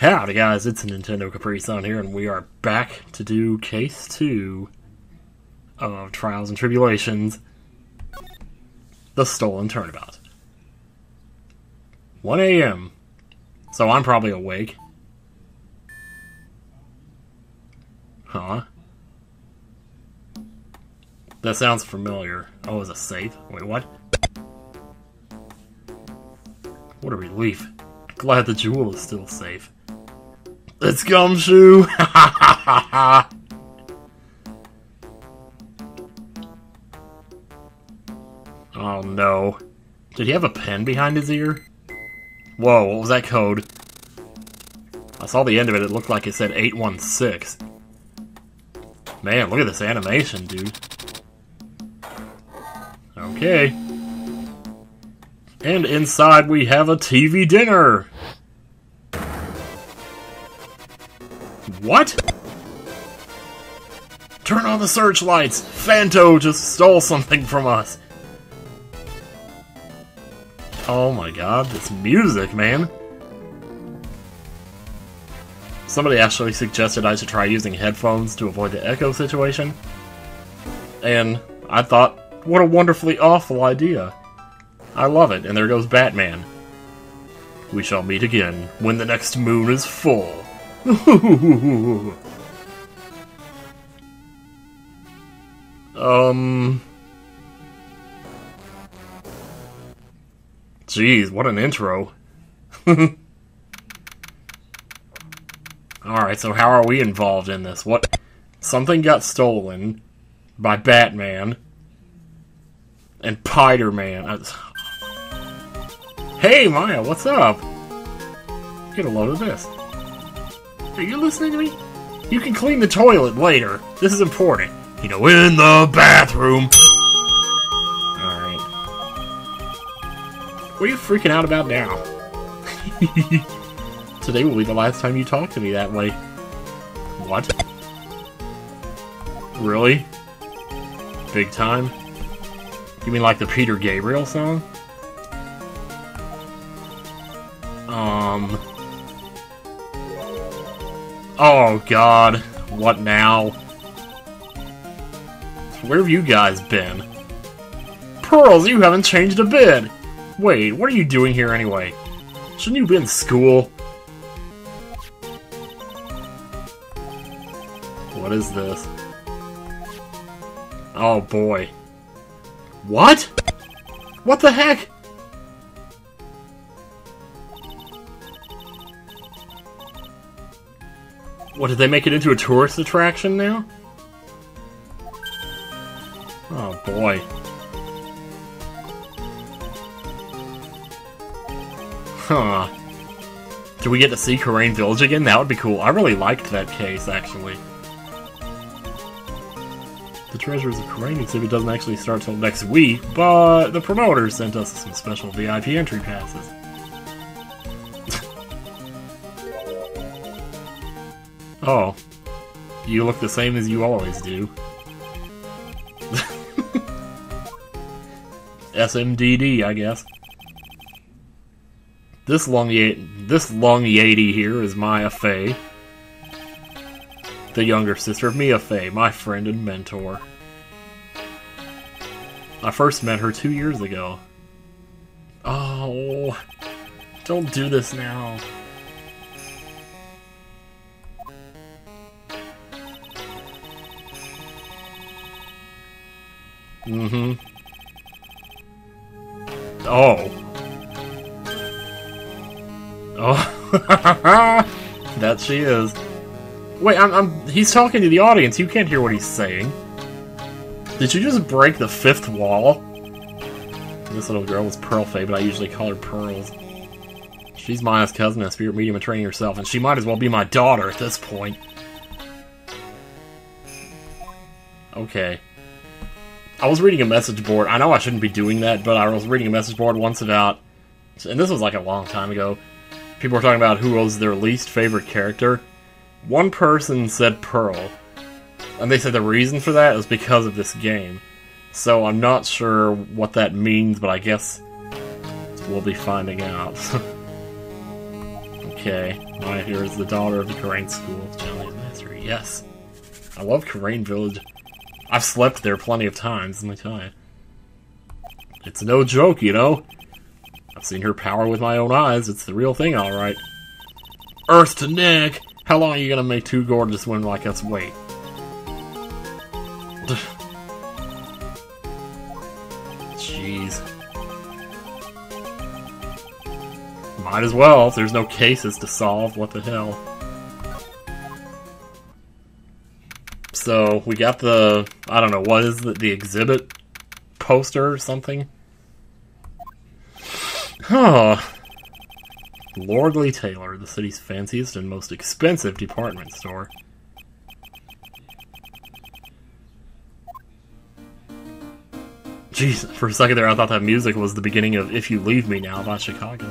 Howdy guys, it's Nintendo Capri Sun here, and we are back to do Case 2 of Trials and Tribulations, The Stolen Turnabout. 1 a.m., so I'm probably awake. Huh? That sounds familiar. Oh, is a safe? Wait, what? What a relief. Glad the jewel is still safe. It's Gumshoe! oh no. Did he have a pen behind his ear? Whoa, what was that code? I saw the end of it, it looked like it said 816. Man, look at this animation, dude. Okay. And inside we have a TV dinner! What? Turn on the searchlights! Phanto just stole something from us! Oh my god, this music, man! Somebody actually suggested I should try using headphones to avoid the echo situation. And I thought, what a wonderfully awful idea. I love it, and there goes Batman. We shall meet again when the next moon is full. um. Jeez, what an intro. Alright, so how are we involved in this? What? Something got stolen by Batman and Spider-Man. Hey, Maya, what's up? Get a load of this. Are you listening to me? You can clean the toilet later. This is important. You know, in the bathroom. Alright. What are you freaking out about now? Today will be the last time you talk to me that way. What? Really? Big time? You mean like the Peter Gabriel song? Um... Oh god, what now? Where have you guys been? Pearls, you haven't changed a bit! Wait, what are you doing here anyway? Shouldn't you be in school? What is this? Oh boy. What? What the heck? What, did they make it into a tourist attraction now? Oh boy. Huh. Do we get to see Kurain Village again? That would be cool. I really liked that case, actually. The Treasures of Kurain exhibit doesn't actually start till next week, but the promoters sent us some special VIP entry passes. Oh. You look the same as you always do. SMDD, I guess. This long this long Yeti here is Maya Fey, the younger sister of Mia Fey, my friend and mentor. I first met her two years ago. Oh, don't do this now. Mm-hmm. Oh. Oh. that she is. Wait, I'm, I'm, he's talking to the audience. You can't hear what he's saying. Did you just break the fifth wall? This little girl is Pearl Fey, but I usually call her Pearls. She's Maya's cousin, a spirit medium and training herself, and she might as well be my daughter at this point. Okay. I was reading a message board. I know I shouldn't be doing that, but I was reading a message board once about, and this was like a long time ago. People were talking about who was their least favorite character. One person said Pearl, and they said the reason for that is because of this game. So I'm not sure what that means, but I guess we'll be finding out. Okay, alright, here's the daughter of the Kurain School of Mastery. Yes. I love Kurain Village. I've slept there plenty of times, let me tell you. It's no joke, you know? I've seen her power with my own eyes. It's the real thing, alright. Earth to Nick! How long are you gonna make two gorgeous women like us wait? Jeez. Might as well, if there's no cases to solve, what the hell. So, we got the, I don't know, what is the, the exhibit poster or something? Huh. Lordly Tailor, the city's fanciest and most expensive department store. Jeez, for a second there I thought that music was the beginning of If You Leave Me Now by Chicago.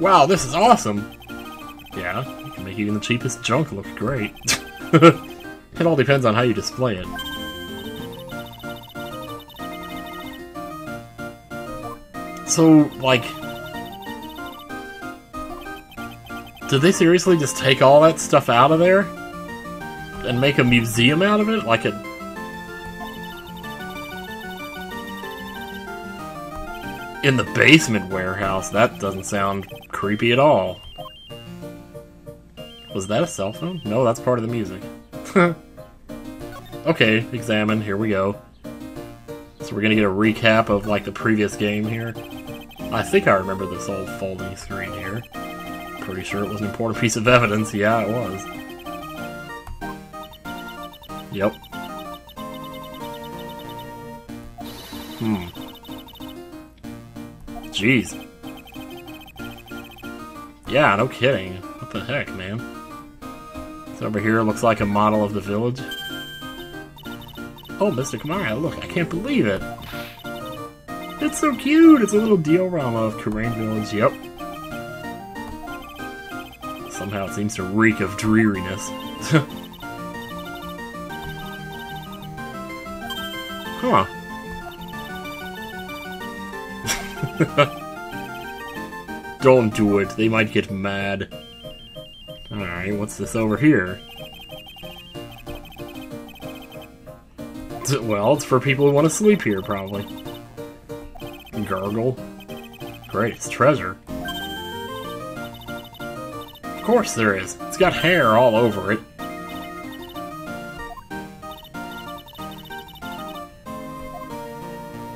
Wow, this is awesome! Yeah, you can make even the cheapest junk look great. it all depends on how you display it. So, like... Did they seriously just take all that stuff out of there? And make a museum out of it? Like a... In the basement warehouse? That doesn't sound creepy at all. Was that a cell phone? No, that's part of the music. okay, examine. Here we go. So we're gonna get a recap of like the previous game here. I think I remember this old folding screen here. Pretty sure it was an important piece of evidence. Yeah, it was. Yep. Hmm. Jeez. Yeah, no kidding. What the heck, man? So over here looks like a model of the village. Oh, Mr. Kamaya, look, I can't believe it. It's so cute! It's a little diorama of Kurain Village, yep. Somehow it seems to reek of dreariness. huh. Don't do it, they might get mad. Alright, what's this over here? Well, it's for people who want to sleep here, probably. Gargle. Great, it's treasure. Of course there is. It's got hair all over it.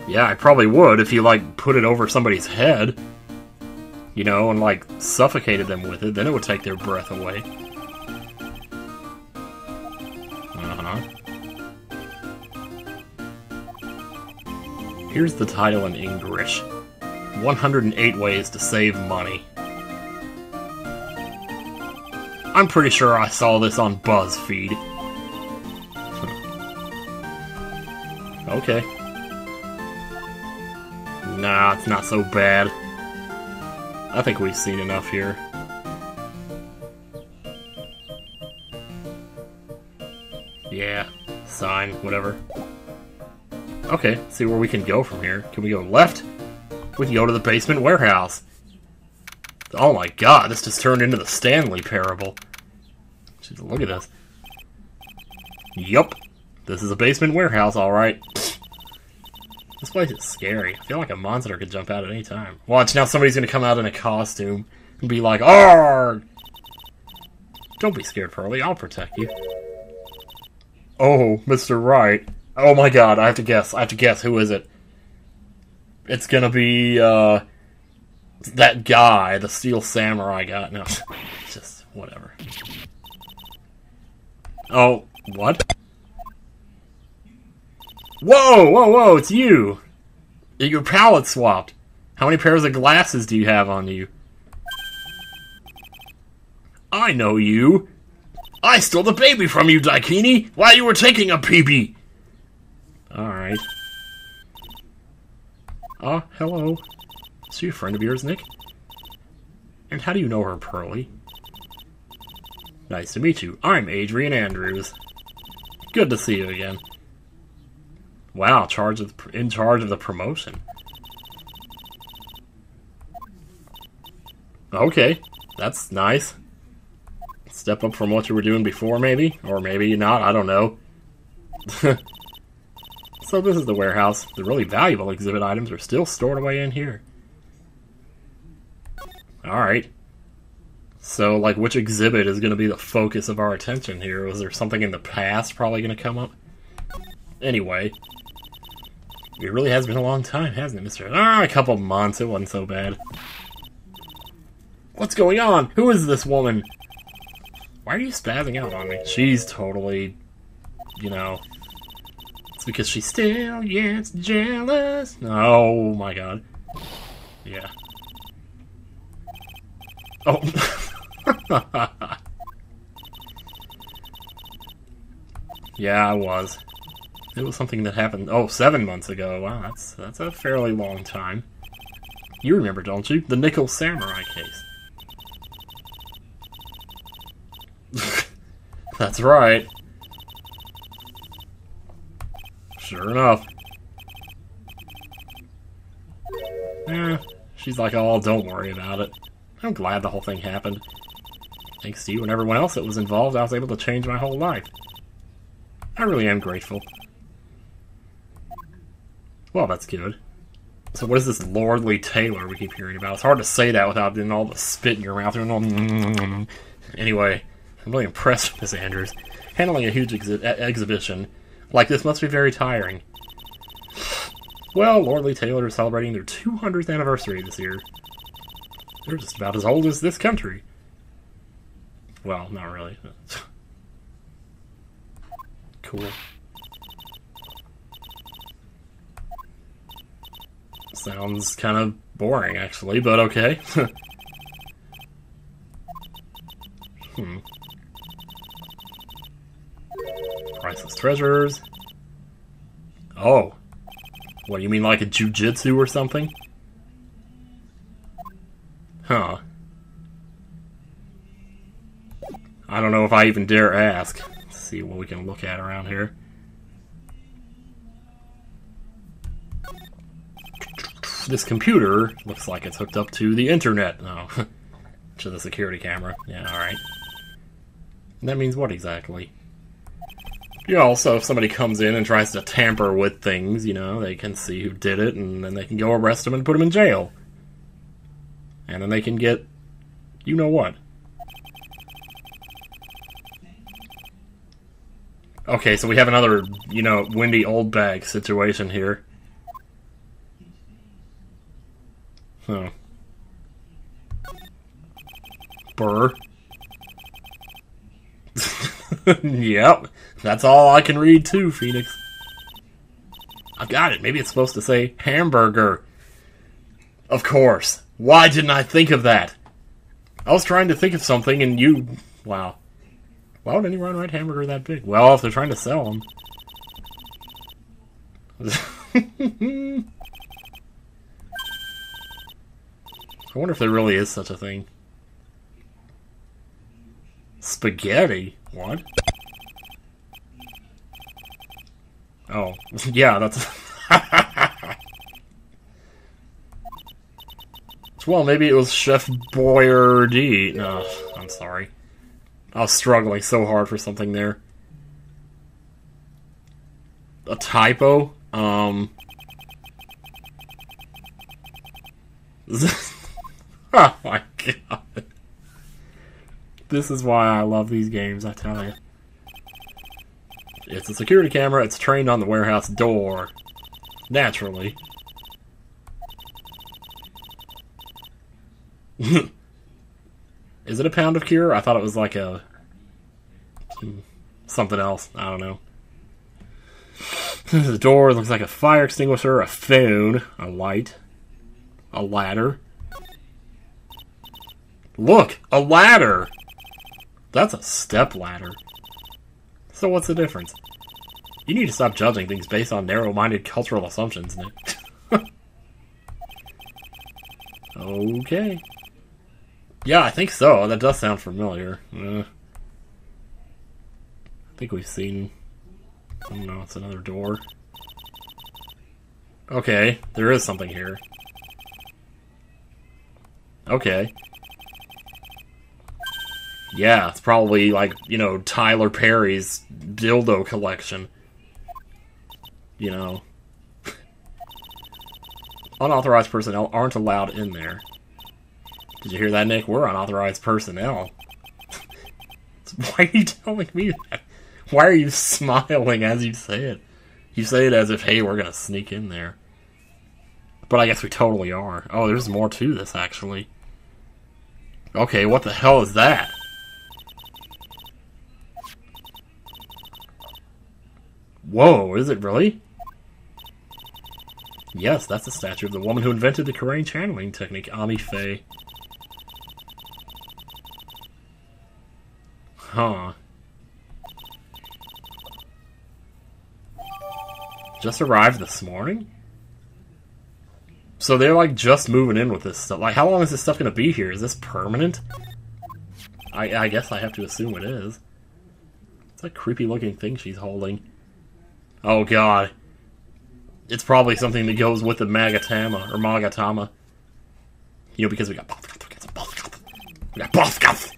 Yeah, I probably would if you, like, put it over somebody's head. You know, and, like, suffocated them with it. Then it would take their breath away. Here's the title in English 108 Ways to Save Money. I'm pretty sure I saw this on BuzzFeed. okay. Nah, it's not so bad. I think we've seen enough here. Yeah, sign, whatever. Okay, see where we can go from here. Can we go left? We can go to the basement warehouse. Oh my god, this just turned into the Stanley parable. Look at this. Yup. This is a basement warehouse, alright. This place is scary. I feel like a monster could jump out at any time. Watch, now somebody's gonna come out in a costume and be like, Arrgh! Don't be scared, Pearly. I'll protect you. Oh, Mr. Right. Oh my god, I have to guess. I have to guess. Who is it? It's gonna be, uh, that guy, the Steel Samurai guy. No, just whatever. Oh, what? Whoa, whoa, whoa, it's you! Your palette swapped. How many pairs of glasses do you have on you? I know you. I stole the baby from you, Daikini, while you were taking a PB. Alright. Ah, hello. Is she a friend of yours, Nick? And how do you know her, Pearly? Nice to meet you. I'm Adrian Andrews. Good to see you again. Wow, charge of, in charge of the promotion. Okay. That's nice. Step up from what you were doing before, maybe? Or maybe not, I don't know. so this is the warehouse. The really valuable exhibit items are still stored away in here. Alright. So, like, which exhibit is going to be the focus of our attention here? Was there something in the past probably going to come up? Anyway. It really has been a long time, hasn't it, Mr. Ah, a couple months. It wasn't so bad. What's going on? Who is this woman? Why are you spazzing out on me? She's totally, you know... Because she still, gets jealous. Oh, my God. Yeah. Oh. yeah, I was. It was something that happened, oh, seven months ago. Wow, that's that's a fairly long time. You remember, don't you? The Nickel Samurai case. that's right. Sure enough. Eh, she's like, oh, don't worry about it. I'm glad the whole thing happened. Thanks to you and everyone else that was involved, I was able to change my whole life. I really am grateful. Well, that's good. So what is this Lordly Tailor we keep hearing about? It's hard to say that without doing all the spit in your mouth. Anyway, I'm really impressed with this Andrews. Handling a huge exhi exhibition like this must be very tiring. Well, Lordly Tailor is celebrating their 200th anniversary this year. They're just about as old as this country. Well, not really. cool. Sounds kind of boring, actually, but okay. hmm. Priceless treasures. Oh. What, do you mean like a jujitsu or something? Huh. I don't know if I even dare ask. Let's see what we can look at around here. This computer looks like it's hooked up to the internet. No. Oh. to the security camera. Yeah, alright. That means what exactly? You know, also, if somebody comes in and tries to tamper with things, you know, they can see who did it, and then they can go arrest them and put them in jail. And then they can get you know what. Okay, so we have another, you know, windy old bag situation here. Huh. Burr. yep, that's all I can read too, Phoenix. I've got it. Maybe it's supposed to say hamburger. Of course. Why didn't I think of that? I was trying to think of something, and you... Wow. Why would anyone write hamburger that big? Well, if they're trying to sell them. I wonder if there really is such a thing. Spaghetti? What? Oh, yeah, that's... Well, maybe it was Chef Boyardee. No, I'm sorry. I was struggling so hard for something there. A typo? Um... oh my god. This is why I love these games, I tell you. It's a security camera, it's trained on the warehouse door. Naturally. Is it a pound of cure? I thought it was like a something else. I don't know. the door looks like a fire extinguisher, a phone, a light, a ladder. Look, a ladder. That's a step ladder. So what's the difference? You need to stop judging things based on narrow-minded cultural assumptions, Nick. okay. Yeah, I think so. That does sound familiar. Uh, I think we've seen... I don't know, it's another door. Okay, there is something here. Okay. Yeah, it's probably like, you know, Tyler Perry's dildo collection. You know. Unauthorized personnel aren't allowed in there. Did you hear that, Nick? We're unauthorized personnel. Why are you telling me that? Why are you smiling as you say it? You say it as if, hey, we're gonna sneak in there. But I guess we totally are. Oh, there's more to this, actually. Okay, what the hell is that? Whoa, is it really? Yes, that's a statue of the woman who invented the Kurain channeling technique, Ami Fey. Huh. Just arrived this morning? So they're like just moving in with this stuff. Like, how long is this stuff gonna be here? Is this permanent? I, I guess I have to assume it is. It's a creepy looking thing she's holding. Oh god. It's probably something that goes with the Magatama, or Magatama. You know, because we got We got Bothgoth!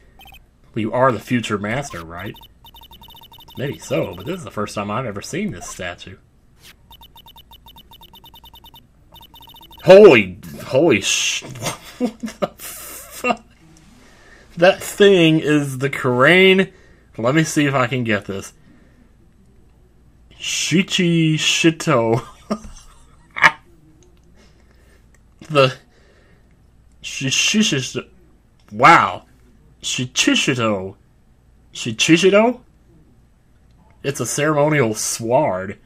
Well, you are the future master, right? Maybe so, but this is the first time I've ever seen this statue. Holy, holy sh... What the fuck? That thing is the crane. Let me see if I can get this. Shichi Shito. the... Shishishito... Wow. Shichishito. Shichishito? It's a ceremonial sword.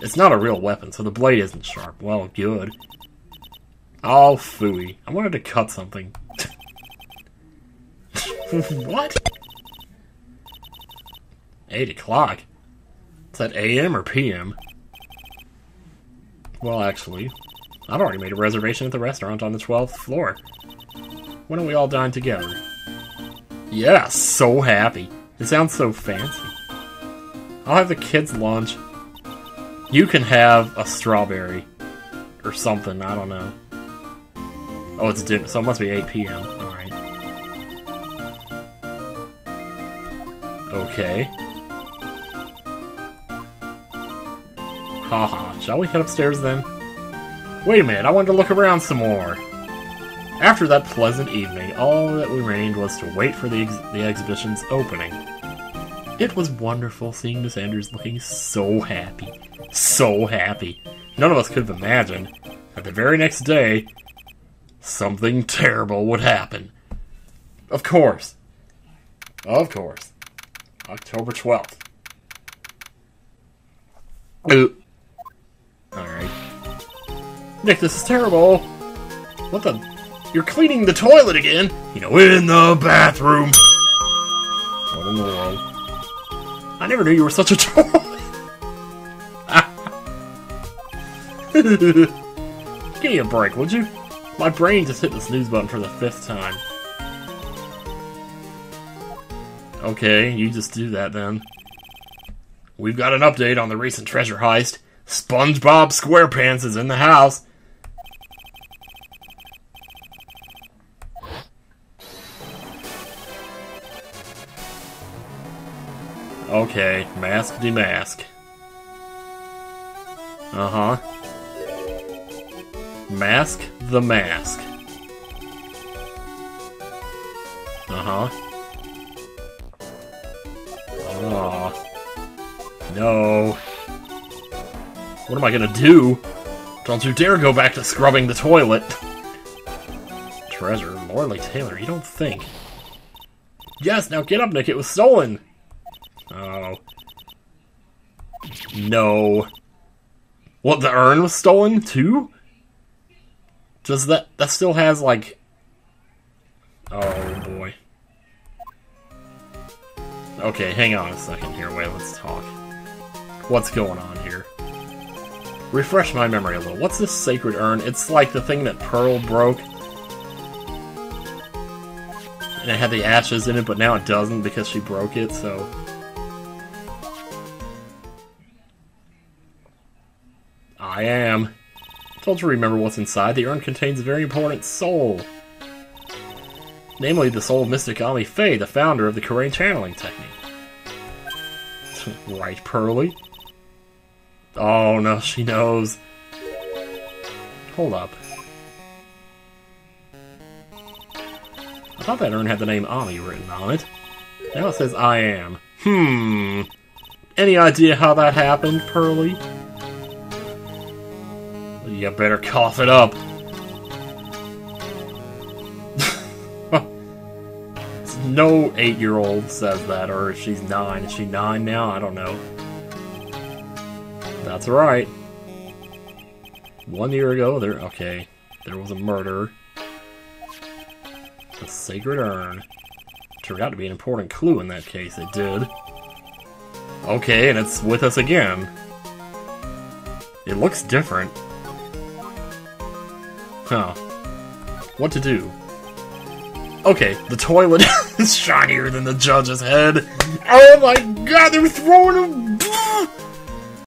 It's not a real weapon, so the blade isn't sharp. Well, good. Oh, phooey. I wanted to cut something. what? 8 o'clock? Is that AM or PM? Well, actually, I've already made a reservation at the restaurant on the 12th floor. Why don't we all dine together? Yeah, so happy. It sounds so fancy. I'll have the kids' lunch you can have a strawberry. Or something, I don't know. Oh, it's dinner, so it must be 8 p.m. Alright. Okay. Haha, shall we head upstairs then? Wait a minute, I wanted to look around some more. After that pleasant evening, all that remained was to wait for the, ex the exhibition's opening. It was wonderful seeing Miss Andrews looking so happy so happy. None of us could have imagined that the very next day, something terrible would happen. Of course. Of course. October 12th. Nick, this is terrible. What the? You're cleaning the toilet again? You know, in the bathroom. What in the world? I never knew you were such a troll. Give me a break, would you? My brain just hit the snooze button for the fifth time. Okay, you just do that then. We've got an update on the recent treasure heist. SpongeBob SquarePants is in the house. Okay, Mask DeMasque. Uh-huh. Mask the mask. Uh-huh. Oh. No. What am I gonna do? Don't you dare go back to scrubbing the toilet! Treasure, Lordly Tailor, you don't think. Yes, now get up, Nick, it was stolen! Oh. No. What, the urn was stolen, too? Does that that still has like Oh boy. Okay, hang on a second here. Wait, let's talk. What's going on here? Refresh my memory a little. What's this sacred urn? It's like the thing that Pearl broke. And it had the ashes in it, but now it doesn't because she broke it, so... I am. Told to remember what's inside. The urn contains a very important soul. Namely, the soul of Mystic Ami Fey, the founder of the Kurain channeling technique. right, Pearly? Oh no, she knows. Hold up. I thought that urn had the name Ami written on it. Now it says I am. Hmm. Any idea how that happened, Pearly? You better cough it up. no eight-year-old says that, or she's nine. Is she nine now? I don't know. That's right. One year ago, there. Okay, there was a murder. The sacred urn turned out to be an important clue in that case. It did. Okay, and it's with us again. It looks different. Huh. What to do? Okay, the toilet is shinier than the judge's head. Oh my god, they're throwing